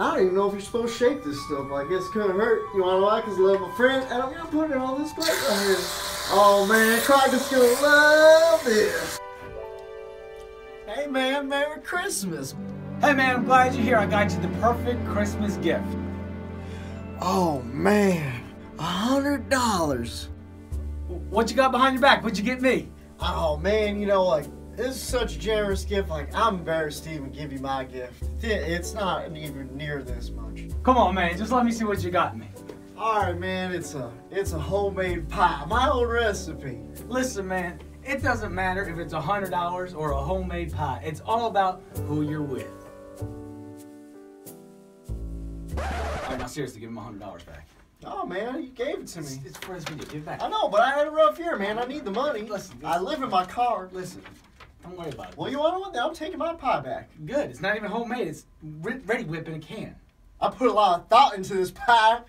I don't even know if you're supposed to shake this stuff. I guess it couldn't hurt. You wanna? Cause I love my friend, and I'm gonna put it on this plate right here. Oh man, Crockett's gonna love this. Hey man, Merry Christmas. Hey man, I'm glad you're here. I got you the perfect Christmas gift. Oh man, a hundred dollars. What you got behind your back? What'd you get me? Oh man, you know, like this is such a generous gift. Like I'm embarrassed to even give you my gift. It's not even near this much. Come on, man. Just let me see what you got me. All right, man. It's a it's a homemade pie, my own recipe. Listen, man. It doesn't matter if it's a hundred dollars or a homemade pie. It's all about who you're with. All right, now seriously, give him a hundred dollars back. Oh man, you gave it to me. it's for his video. Give it back. I know, but I had a rough year, man. I need the money. Listen, I live in my car. Listen, don't worry about it. Well, you want know? I'm taking my pie back. Good. It's not even homemade. It's re- Reddi-wip in a can. I put a lot of thought into this pie.